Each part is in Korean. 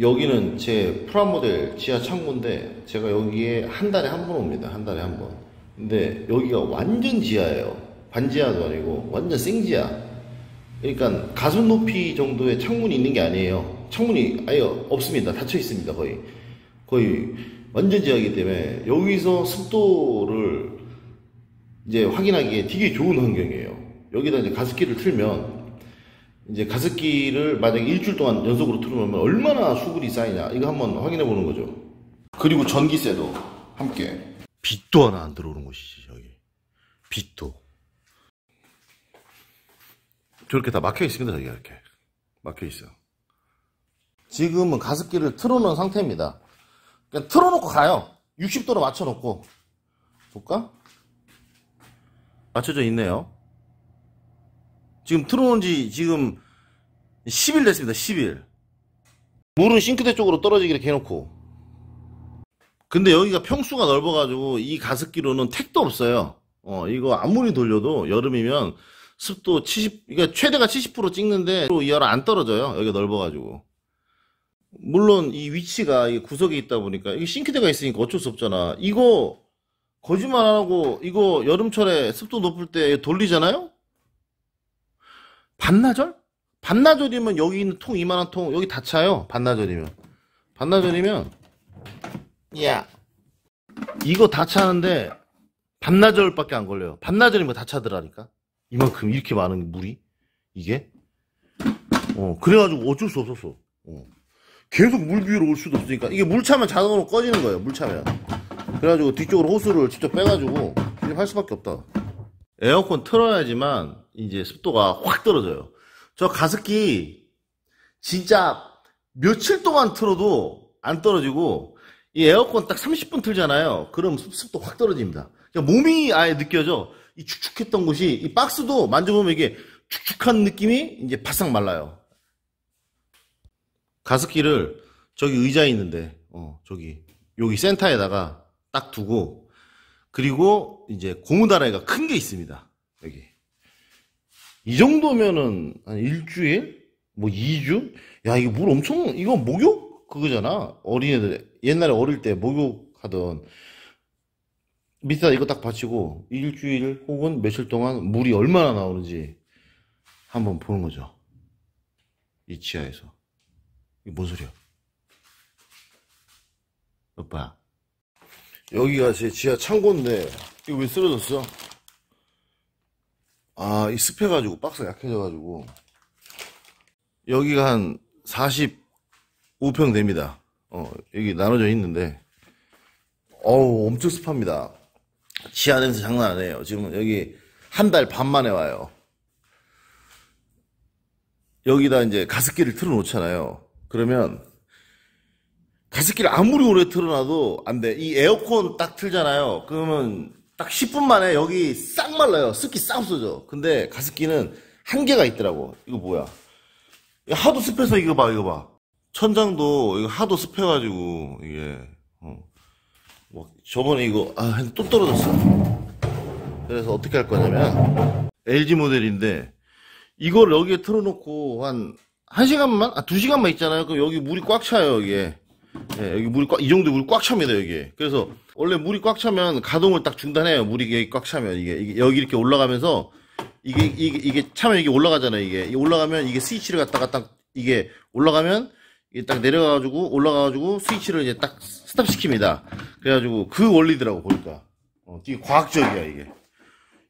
여기는 제 프라모델 지하 창고인데 제가 여기에 한 달에 한 번 옵니다. 한 달에 한 번. 근데 여기가 완전 지하예요. 반지하도 아니고 완전 생지하. 그러니까 가슴 높이 정도의 창문이 있는 게 아니에요. 창문이 아예 없습니다. 닫혀 있습니다. 거의. 거의 완전 지하이기 때문에 여기서 습도를 이제 확인하기에 되게 좋은 환경이에요. 여기다 이제 가습기를 틀면 이제 가습기를 만약에 일주일 동안 연속으로 틀어놓으면 얼마나 수분이 쌓이냐 이거 한번 확인해 보는 거죠. 그리고 전기세도 함께 빛도 하나 안 들어오는 곳이지 여기 빛도 저렇게 다 막혀 있습니다 여기가 이렇게 막혀 있어요. 지금은 가습기를 틀어놓은 상태입니다. 그냥 틀어놓고 가요. 60도로 맞춰놓고 볼까? 맞춰져 있네요. 지금 틀어놓은 지 지금 10일 됐습니다. 10일. 물은 싱크대 쪽으로 떨어지게 해놓고. 근데 여기가 평수가 넓어가지고 이 가습기로는 택도 없어요. 어, 이거 아무리 돌려도 여름이면 습도 70, 그러니까 최대가 70% 찍는데 이열 안 떨어져요. 여기가 넓어가지고. 물론 이 위치가 이 구석에 있다 보니까 이게 싱크대가 있으니까 어쩔 수 없잖아. 이거 거짓말 안 하고 이거 여름철에 습도 높을 때 돌리잖아요? 반나절? 반나절이면 여기 있는 통 이만한 통 여기 다 차요. 반나절이면. 반나절이면 야 이거 다 차는데 반나절밖에 안 걸려요. 반나절이면 다 차더라니까. 이만큼 이렇게 많은 물이 이게 어 그래가지고 어쩔 수 없었어. 어. 계속 물 비우러 올 수도 없으니까 이게 물 차면 자동으로 꺼지는 거예요. 물 차면. 그래가지고 뒤쪽으로 호스를 직접 빼가지고 할 수밖에 없다. 에어컨 틀어야지만 이제 습도가 확 떨어져요. 저 가습기 진짜 며칠 동안 틀어도 안 떨어지고 이 에어컨 딱 30분 틀잖아요. 그럼 습도 확 떨어집니다. 그러니까 몸이 아예 느껴져. 이 축축했던 곳이 이 박스도 만져보면 이게 축축한 느낌이 이제 바싹 말라요. 가습기를 저기 의자에 있는데 어 저기 여기 센터에다가 딱 두고 그리고 이제 고무다라이가 큰 게 있습니다. 여기 이 정도면은 한 일주일 뭐 2주 야 이거 물 엄청 이거 목욕 그거잖아 어린애들 옛날에 어릴 때 목욕하던 밑에다 이거 딱 받치고 일주일 혹은 며칠 동안 물이 얼마나 나오는지 한번 보는 거죠. 이 지하에서. 이게 뭔 소리야? 오빠. 여기가 제 지하 창고인데, 이거 왜 쓰러졌어? 아, 이 습해가지고, 박스가 약해져가지고. 여기가 한 45평 됩니다. 어, 여기 나눠져 있는데, 어우, 엄청 습합니다. 지하 냄새 장난 아니에요. 지금 여기 한 달 반 만에 와요. 여기다 이제 가습기를 틀어 놓잖아요. 그러면 가습기를 아무리 오래 틀어놔도 안 돼. 이 에어컨 딱 틀잖아요. 그러면 딱 10분 만에 여기 싹 말라요. 습기 싹 없어져. 근데 가습기는 한계가 있더라고. 이거 뭐야? 하도 습해서 이거 봐, 이거 봐. 천장도 이거 하도 습해가지고 이게 어. 뭐 저번에 이거 아, 또 떨어졌어. 그래서 어떻게 할 거냐면 LG 모델인데 이걸 여기에 틀어놓고 한 1시간만? 아, 2시간만 있잖아요. 그럼 여기 물이 꽉 차요, 여기에. 예, 여기 물이 꽉, 이 정도 물이 꽉 찹니다, 여기에. 그래서 원래 물이 꽉 차면 가동을 딱 중단해요. 물이 여기 꽉 차면 이게, 이게 여기 이렇게 올라가면서 이게, 이게, 이게 차면 이게 올라가잖아요, 이게. 이게 올라가면 이게 스위치를 갖다가 딱 이게 올라가면 이게 딱 내려가가지고 올라가가지고 스위치를 이제 딱 스탑 시킵니다. 그래가지고 그 원리더라고, 보니까. 어, 되게 과학적이야, 이게.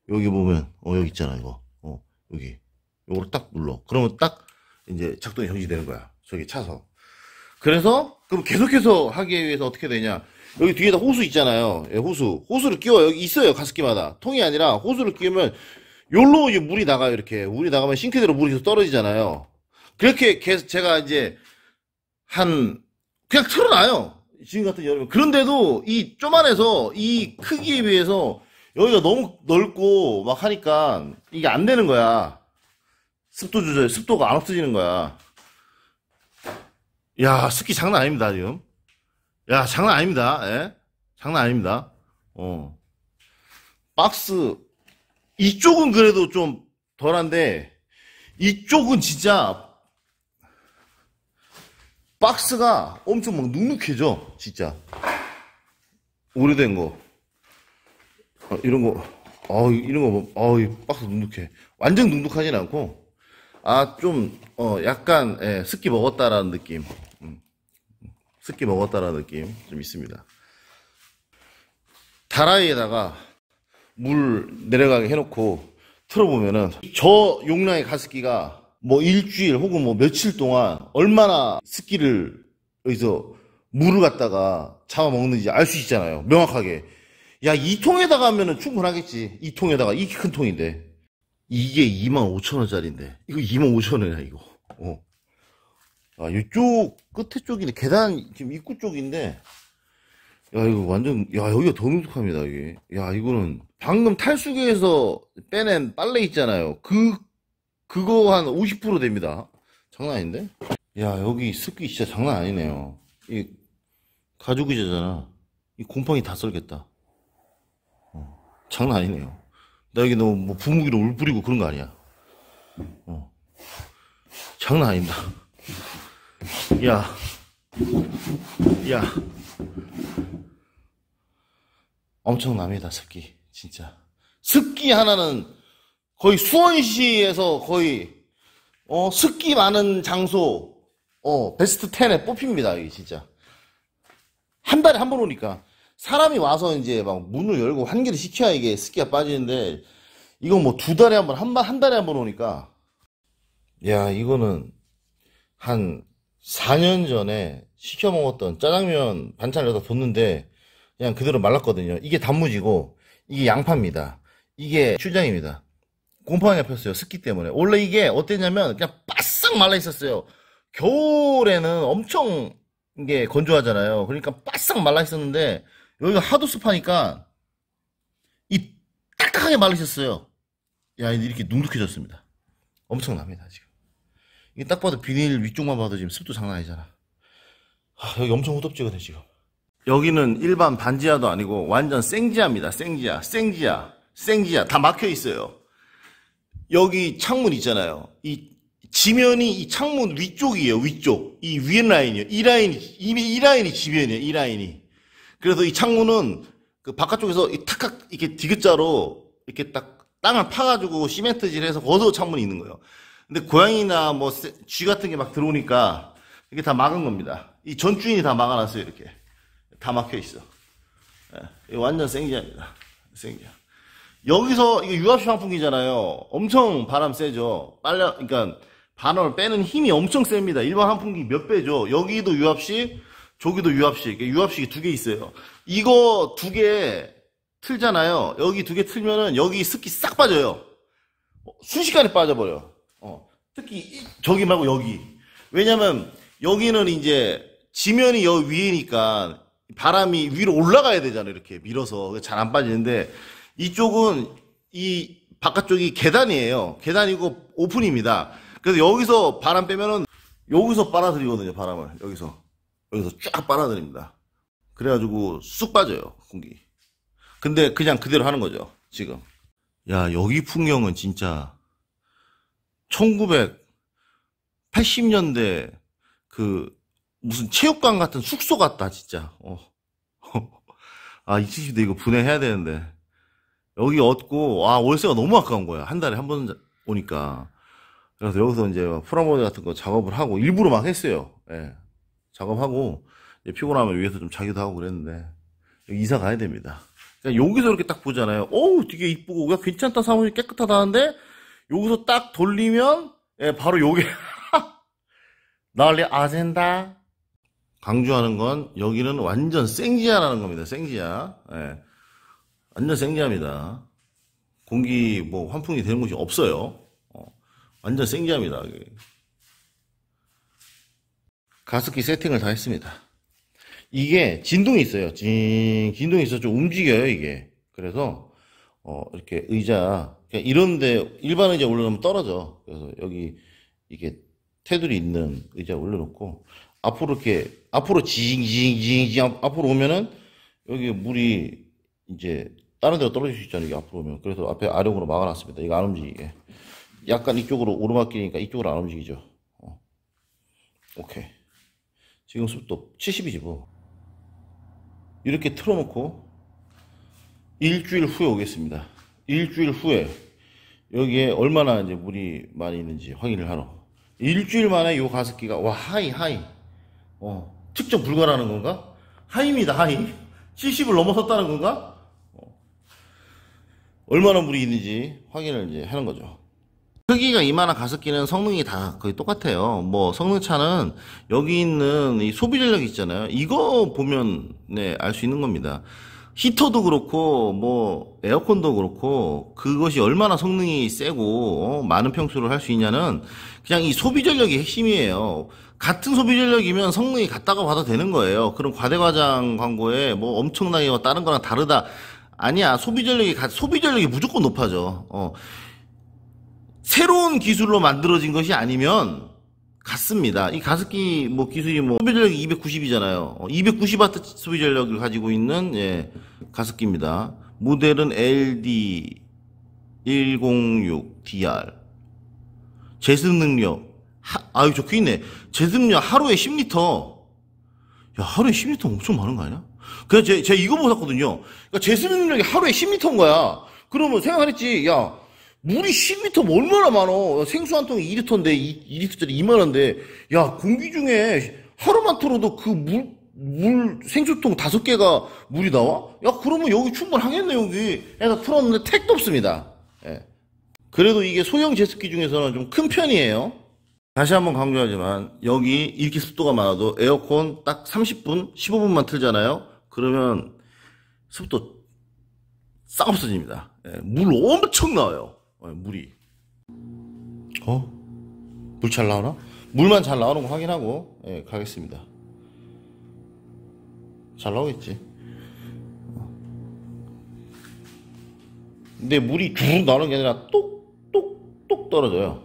여기 보면, 어, 여기 있잖아, 이거. 어, 여기. 요거를 딱 눌러. 그러면 딱 이제 작동이 정지되는 거야. 저기 차서. 그래서 그럼 계속해서 하기 위해서 어떻게 되냐? 여기 뒤에다 호수 있잖아요. 예, 호수. 호수를 끼워 여기 있어요. 가습기마다. 통이 아니라 호수를 끼우면 요로 물이 나가요. 이렇게 물이 나가면 싱크대로 물이 계속 떨어지잖아요. 그렇게 계속 제가 이제 한 그냥 틀어놔요. 지금 같은 여름. 그런데도 이 쪼만해서 이 크기에 비해서 여기가 너무 넓고 막 하니까 이게 안 되는 거야. 습도 조절, 습도가 안 없어지는 거야. 야, 습기 장난 아닙니다, 지금. 야, 장난 아닙니다, 예? 장난 아닙니다. 어. 박스, 이쪽은 그래도 좀 덜한데, 이쪽은 진짜, 박스가 엄청 막 눅눅해져, 진짜. 오래된 거. 어, 이런 거, 어, 이런 거, 뭐, 어, 이 박스 눅눅해. 완전 눅눅하진 않고, 아, 좀, 어, 약간, 예, 습기 먹었다라는 느낌. 음. 습기 먹었다라는 느낌 좀 있습니다. 다라이에다가 물 내려가게 해놓고 틀어보면은 저 용량의 가습기가 뭐 일주일 혹은 뭐 며칠 동안 얼마나 습기를 여기서 물을 갖다가 잡아먹는지 알 수 있잖아요. 명확하게. 야, 이 통에다가 하면은 충분하겠지. 이 통에다가, 이 큰 통인데. 이게 25,000원짜리인데. 이거 25,000원이야, 이거. 어. 아, 이쪽 끝에 쪽인데, 계단, 지금 입구 쪽인데, 야, 이거 완전, 야, 여기가 더 눅눅합니다, 이게. 야, 이거는, 방금 탈수기에서 빼낸 빨래 있잖아요. 그, 그거 한 50% 됩니다. 장난 아닌데? 야, 여기 습기 진짜 장난 아니네요. 이, 가죽 의자잖아. 이 곰팡이 다 썰겠다. 어, 장난 아니네요. 나 여기 너무 뭐 부무기로 울 뿌리고 그런 거 아니야. 어. 장난 아니다. 야, 야. 엄청납니다, 습기. 진짜. 습기 하나는 거의 수원시에서 거의, 어, 습기 많은 장소, 어, 베스트 10에 뽑힙니다, 이게 진짜. 한 달에 한 번 오니까. 사람이 와서 이제 막 문을 열고 환기를 시켜야 이게 습기가 빠지는데, 이건 뭐 두 달에 한 번, 한, 번, 한 달에 한 번 오니까, 야, 이거는 한 4년 전에 시켜 먹었던 짜장면 반찬을 여기다 뒀는데, 그냥 그대로 말랐거든요. 이게 단무지고 이게 양파입니다. 이게 춘장입니다. 곰팡이가 폈어요. 습기 때문에. 원래 이게 어땠냐면 그냥 바싹 말라 있었어요. 겨울에는 엄청 이게 건조하잖아요. 그러니까 바싹 말라 있었는데 여기가 하도 습하니까 이 딱딱하게 말라 있었어요. 야 이렇게 눅눅해졌습니다. 엄청납니다 지금. 이게 딱 봐도 비닐 위쪽만 봐도 지금 습도 장난 아니잖아. 하, 여기 엄청 후덥지근해 지금. 여기는 일반 반지하도 아니고 완전 생지하입니다. 생지하, 생지하, 생지하 다 막혀 있어요. 여기 창문 있잖아요. 이 지면이 이 창문 위쪽이에요. 위쪽. 이 위에 라인이요. 이 라인이 이미 이 라인이 지면이에요. 이 라인이. 그래서 이 창문은 그 바깥쪽에서 이 탁탁 이렇게 디귿자로 이렇게 딱 땅을 파가지고 시멘트질해서 거기서 창문이 있는 거예요. 근데 고양이나 뭐 쥐 같은 게 막 들어오니까 이게 다 막은 겁니다. 이 전 주인이 다 막아놨어요. 이렇게. 다 막혀 있어. 예, 완전 생지입니다. 생지야. 여기서 이거 유압식 환풍기잖아요. 엄청 바람 세죠. 빨려 그러니까 바람을 빼는 힘이 엄청 셉니다. 일반 환풍기 몇 배죠. 여기도 유압식, 저기도 유압식. 유압식이 두 개 있어요. 이거 두 개 틀잖아요. 여기 두 개 틀면은 여기 습기 싹 빠져요. 순식간에 빠져버려. 어. 특히 저기 말고 여기. 왜냐면 여기는 이제 지면이 여기 위에니까 바람이 위로 올라가야 되잖아요. 이렇게 밀어서 잘 안 빠지는데 이쪽은 이 바깥쪽이 계단이에요. 계단이고 오픈입니다. 그래서 여기서 바람 빼면은 여기서 빨아들이거든요. 바람을 여기서 여기서 쫙 빨아들입니다. 그래가지고 쑥 빠져요 공기. 근데 그냥 그대로 하는 거죠. 지금. 야 여기 풍경은 진짜 1980년대 그 무슨 체육관 같은 숙소 같다, 진짜. 어. 아, 20시대 이거 분해해야 되는데. 여기 얻고, 아, 월세가 너무 아까운 거야. 한 달에 한 번 오니까. 그래서 여기서 이제 프라모델 같은 거 작업을 하고, 일부러 막 했어요. 예. 작업하고, 피곤하면 위에서 좀 자기도 하고 그랬는데, 이사 가야 됩니다. 그러니까 여기서 이렇게 딱 보잖아요. 어우, 되게 이쁘고, 야, 괜찮다, 사무실 깨끗하다 하는데, 여기서 딱 돌리면, 예, 바로 요게, 난리 아젠다. 강조하는 건 여기는 완전 생지하라는 겁니다. 생지하. 예. 완전 생지합니다. 공기 뭐 환풍이 되는 곳이 없어요. 어. 완전 생지합니다. 가습기 세팅을 다 했습니다. 이게 진동이 있어요. 진 진동이 있어서 좀 움직여요 이게. 그래서 어, 이렇게 의자 이런데 일반 의자 올려놓으면 떨어져. 그래서 여기 이게 테두리 있는 의자 올려놓고 앞으로 이렇게 앞으로 지징지징지징 앞으로 오면은 여기 물이 이제 다른 데로 떨어질 수 있잖아요. 이게 앞으로 오면 그래서 앞에 아령으로 막아놨습니다. 이거 안 움직이게. 약간 이쪽으로 오르막길이니까 이쪽으로 안 움직이죠. 어. 오케이. 지금 습도 70이지 뭐. 이렇게 틀어놓고 일주일 후에 오겠습니다. 일주일 후에 여기에 얼마나 이제 물이 많이 있는지 확인을 하러. 일주일 만에 요 가습기가 와 high high. 어 측정 불가라는 건가? high입니다 high. 70을 넘어섰다는 건가? 어. 얼마나 물이 있는지 확인을 이제 하는 거죠. 크기가 이만한 가습기는 성능이 다 거의 똑같아요. 뭐 성능차는 여기 있는 이 소비 전력 있잖아요. 이거 보면 네, 알 수 있는 겁니다. 히터도 그렇고 뭐 에어컨도 그렇고 그것이 얼마나 성능이 세고 어, 많은 평수를 할 수 있냐는 그냥 이 소비 전력이 핵심이에요. 같은 소비 전력이면 성능이 같다고 봐도 되는 거예요. 그럼 과대과장 광고에 뭐 엄청나게 뭐 다른 거랑 다르다. 아니야. 소비 전력이 소비 전력이 무조건 높아져. 어. 새로운 기술로 만들어진 것이 아니면 같습니다. 이 가습기 뭐 기술이 뭐 소비 전력이 290이잖아요. 290와트 소비 전력을 가지고 있는 예, 가습기입니다. 모델은 LD 106DR. 제습 능력 하, 아유 적혀 있네. 제습력 하루에 10리터. 야 하루에 10리터 엄청 많은 거 아니야? 제, 제가 이거 보고 샀거든요. 그러니까 제습 능력이 하루에 10리터인 거야. 그러면 생각했지. 야 물이 10리터 면 얼마나 많어. 생수 한 통이 2리터인데, 2, 리터짜리 2만원인데, 야, 공기 중에 하루만 틀어도 그 물, 물, 생수통 다섯 개가 물이 나와? 야, 그러면 여기 충분하겠네, 여기. 해서 틀었는데 택도 없습니다. 예. 그래도 이게 소형 제습기 중에서는 좀 큰 편이에요. 다시 한번 강조하지만, 여기 이렇게 습도가 많아도 에어컨 딱 30분, 15분만 틀잖아요? 그러면 습도 싹 없어집니다. 예, 물 엄청 나와요. 어, 물이. 어? 물 잘 나오나? 물만 잘 나오는 거 확인하고, 예, 가겠습니다. 잘 나오겠지. 근데 물이 쭉 나오는 게 아니라 똑, 똑, 똑 떨어져요.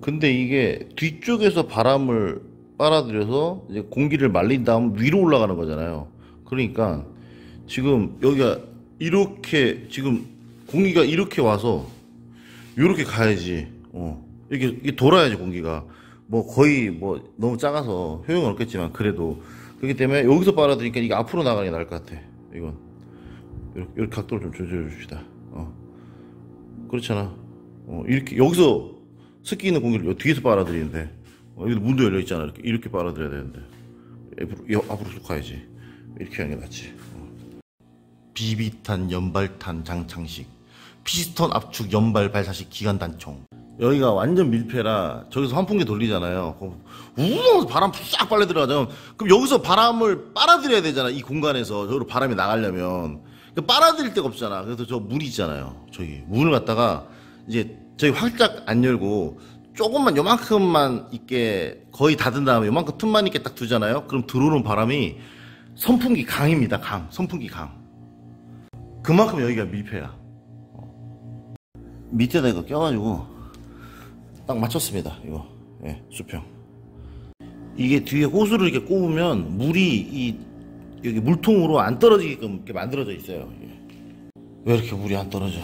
근데 이게 뒤쪽에서 바람을 빨아들여서 이제 공기를 말린 다음 위로 올라가는 거잖아요. 그러니까 지금 여기가 이렇게 지금 공기가 이렇게 와서 이렇게 가야지. 어. 이게 돌아야지 공기가. 뭐 거의 뭐 너무 작아서 효용은 없겠지만 그래도 그렇기 때문에 여기서 빨아들이니까 이게 앞으로 나가는 게 나을 것 같아. 이건 이렇게, 이렇게 각도를 좀 조절해 줍시다. 어. 그렇잖아. 어, 이렇게 여기서 습기 있는 공기를 뒤에서 빨아들이는데 어, 여기도 문도 열려 있잖아. 이렇게 이렇게 빨아들여야 되는데 앞으로 앞으로 쑥 가야지. 이렇게 하는 게 낫지. 어. 비비탄 연발탄 장창식 피스톤 압축 연발 발사식 기관 단총. 여기가 완전 밀폐라 저기서 환풍기 돌리잖아요. 우웅 바람 싹 빨려 들어가죠. 그럼 여기서 바람을 빨아들여야 되잖아. 이 공간에서 저기로 바람이 나가려면 그 빨아들일 데가 없잖아. 그래서 저 문이 있잖아요. 저기 문을 갖다가 이제 저기 활짝 안 열고 조금만 요만큼만 있게 거의 닫은 다음에 요만큼 틈만 있게 딱 두잖아요. 그럼 들어오는 바람이 선풍기 강입니다. 강 선풍기 강. 그만큼 여기가 밀폐야. 밑에다 이거 껴가지고 딱 맞췄습니다. 이거 예, 수평. 이게 뒤에 호수를 이렇게 꼽으면 물이 이 여기 물통으로 안 떨어지게끔 이렇게 만들어져 있어요. 왜 이렇게 물이 안 떨어져?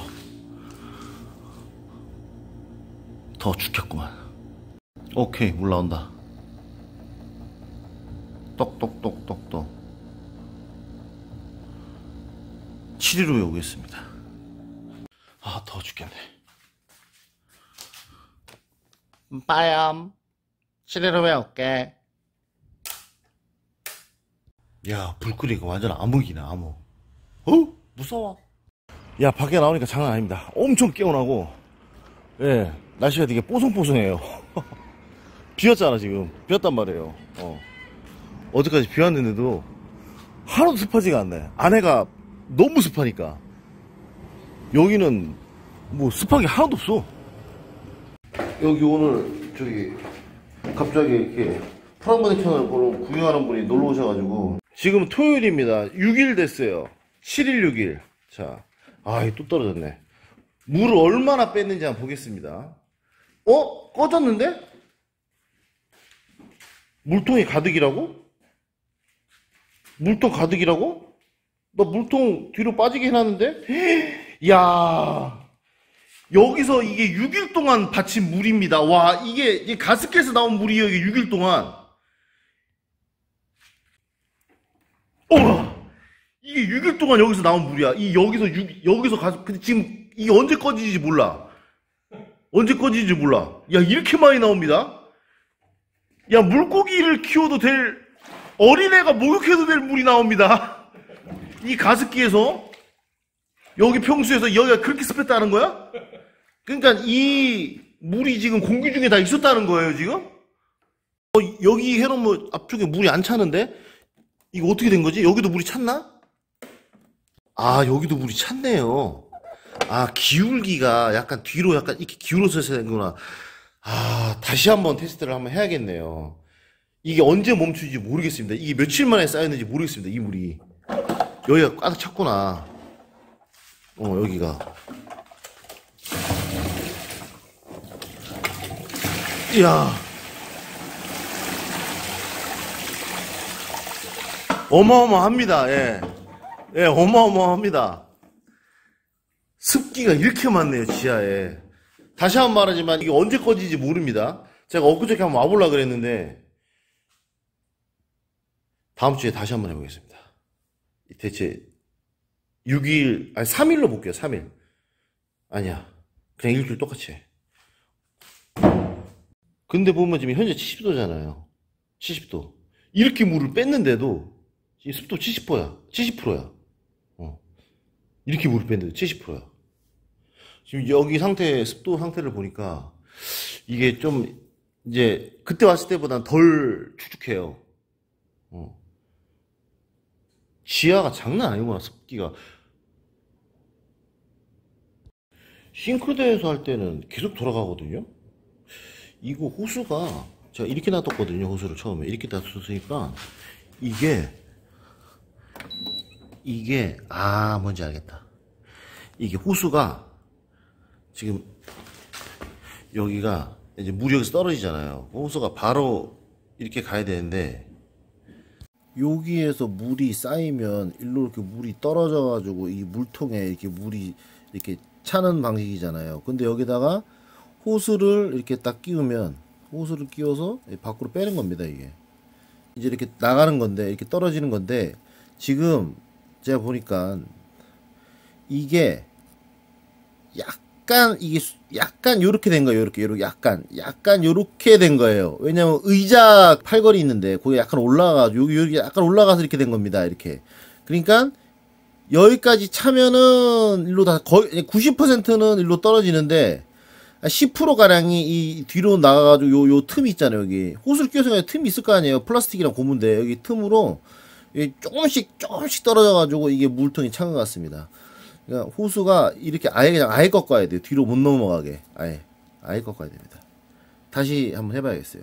더 죽겠구만. 오케이 물 나온다. 똑똑똑똑똑. 7일 후에 오겠습니다. 아, 더워 죽겠네. 빠염. 시내로 왜 올게? 야, 불 끄니까 완전 암흑이네, 암흑. 어? 무서워. 야, 밖에 나오니까 장난 아닙니다. 엄청 깨어나고, 예, 날씨가 되게 뽀송뽀송해요. 비었잖아, 지금. 비었단 말이에요. 어. 어제까지 비 왔는데도 하나도 습하지가 않네. 아내가 너무 습하니까. 여기는 뭐 습한 게 하나도 없어. 여기 오늘 저기 갑자기 이렇게 프랑버니 채널 보러 구경하는 분이 놀러 오셔가지고 지금 토요일입니다. 6일 됐어요. 7일 6일. 자, 아이 또 떨어졌네. 물을 얼마나 뺐는지 한번 보겠습니다. 어? 꺼졌는데? 물통이 가득이라고? 물통 가득이라고? 나 물통 뒤로 빠지게 해놨는데? 야 여기서 이게 6일 동안 받친 물입니다. 와, 이게, 가스켓에서 나온 물이에요. 이게 6일 동안. 어! 이게 6일 동안 여기서 나온 물이야. 이 여기서 6 여기서 가서 근데 지금 이게 언제 꺼지지 몰라. 언제 꺼지지 몰라. 야 이렇게 많이 나옵니다. 야 물고기를 키워도 될 어린애가 목욕해도 될 물이 나옵니다. 이 가습기에서 여기 평수에서 여기가 그렇게 습했다는 거야? 그러니까 이 물이 지금 공기 중에 다 있었다는 거예요 지금? 어, 여기 해놓으면 앞쪽에 물이 안 차는데 이거 어떻게 된 거지? 여기도 물이 찼나? 아 여기도 물이 찼네요. 아 기울기가 약간 뒤로 약간 이렇게 기울어서 되는구나. 아 다시 한번 테스트를 한번 해야겠네요. 이게 언제 멈추지 모르겠습니다. 이게 며칠 만에 쌓였는지 모르겠습니다. 이 물이 여기가 가득 찼구나. 어 여기가 이야 어마어마합니다. 예. 예, 어마어마합니다. 습기가 이렇게 많네요, 지하에. 다시 한 번 말하지만 이게 언제 꺼지지 모릅니다. 제가 엊그저께 한번 와보려 그랬는데, 다음 주에 다시 한번 해보겠습니다. 대체 6일, 아니 3일로 볼게요, 3일. 아니야. 그냥 일주일 똑같이 해. 근데 보면 지금 현재 70도잖아요. 70도. 이렇게 물을 뺐는데도 이 습도 70%야. 70%야. 어. 이렇게 물을 뺐는데 70%야. 지금 여기 상태, 습도 상태를 보니까 이게 좀 이제 그때 왔을 때보단 덜 축축해요. 어. 지하가 장난 아니구나, 습기가. 싱크대에서 할 때는 계속 돌아가거든요. 이거 호수가 제가 이렇게 놔뒀거든요, 호수를 처음에. 이렇게 놔뒀으니까 이게 이게 아 뭔지 알겠다. 이게 호수가 지금 여기가 이제 물이 여기서 떨어지잖아요. 호수가 바로 이렇게 가야 되는데 여기에서 물이 쌓이면 일로 이렇게 물이 떨어져 가지고 이 물통에 이렇게 물이 이렇게 차는 방식이잖아요. 근데 여기다가 호스를 이렇게 딱 끼우면 호스를 끼워서 밖으로 빼는 겁니다, 이게. 이제 이렇게 나가는 건데 이렇게 떨어지는 건데 지금 제가 보니까 이게 약간 이게 수- 약간 요렇게 된 거예요. 요렇게 요렇게 약간 약간 요렇게 된 거예요. 왜냐면 의자 팔걸이 있는데 거기 약간 올라가 여기 여기 약간 올라가서 이렇게 된 겁니다. 이렇게. 그러니까 여기까지 차면은 일로 다 거의 90%는 일로 떨어지는데 10% 가량이 이 뒤로 나가가지고 요, 요 틈이 있잖아요 여기 호수를 끼워서 틈이 있을 거 아니에요 플라스틱이랑 고무인데 여기 틈으로 이 조금씩 조금씩 떨어져가지고 이게 물통이 찬 것 같습니다. 그러니까 호수가 이렇게 아예 그냥 아예 꺾어야 돼요 뒤로 못 넘어가게 아예 아예 꺾어야 됩니다. 다시 한번 해봐야겠어요.